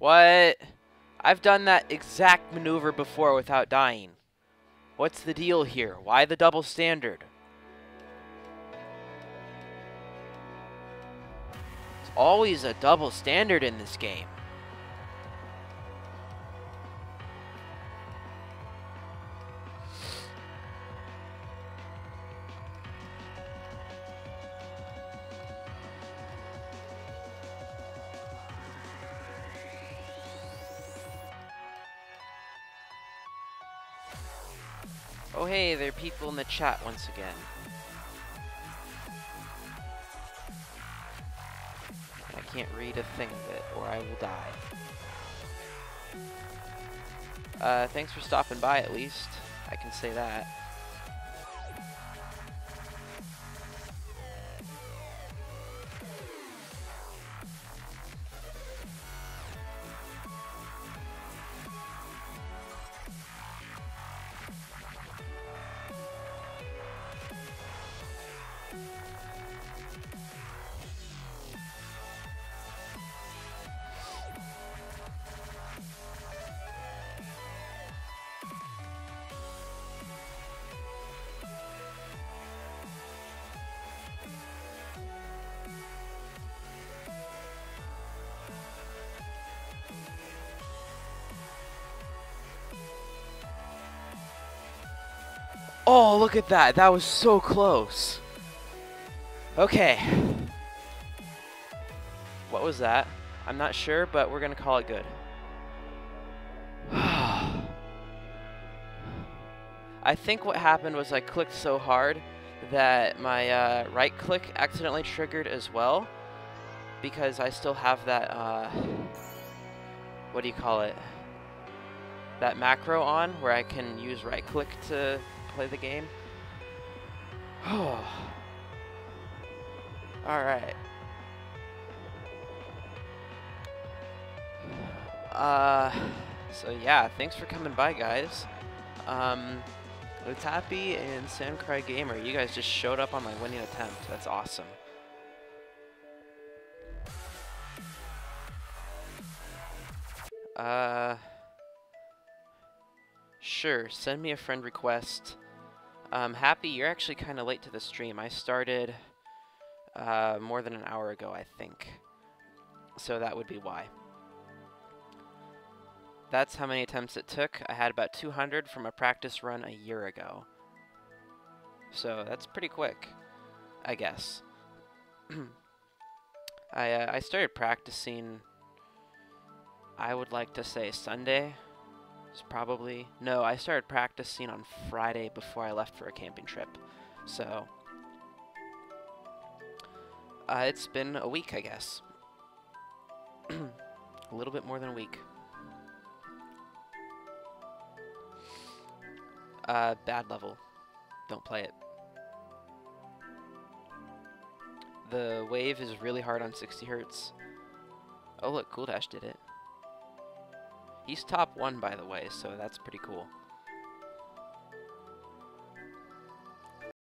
What? I've done that exact maneuver before without dying. What's the deal here? Why the double standard? It's always a double standard in this game. Oh hey, there are people in the chat once again. I can't read a thing of it, or I will die. Uh, thanks for stopping by at least. I can say that. Oh, look at that. That was so close. Okay. What was that? I'm not sure, but we're going to call it good. I think what happened was I clicked so hard that my uh, right click accidentally triggered as well because I still have that, uh, what do you call it? That macro on where I can use right click to play the game. Oh. Alright. Uh, so yeah, thanks for coming by, guys. Um, Utapi and Samcry Gamer, you guys just showed up on my winning attempt. That's awesome. Uh, sure, send me a friend request. Um, Happy, you're actually kind of late to the stream. I started uh, more than an hour ago, I think. So that would be why. That's how many attempts it took. I had about 200 from a practice run a year ago. So that's pretty quick, I guess. I, uh, I started practicing, I would like to say Sunday. It's probably... No, I started practicing on Friday before I left for a camping trip. So... Uh, it's been a week, I guess. a little bit more than a week. Uh, bad level. Don't play it. The wave is really hard on 60 hertz. Oh look, Cool Dash did it. He's top one, by the way, so that's pretty cool.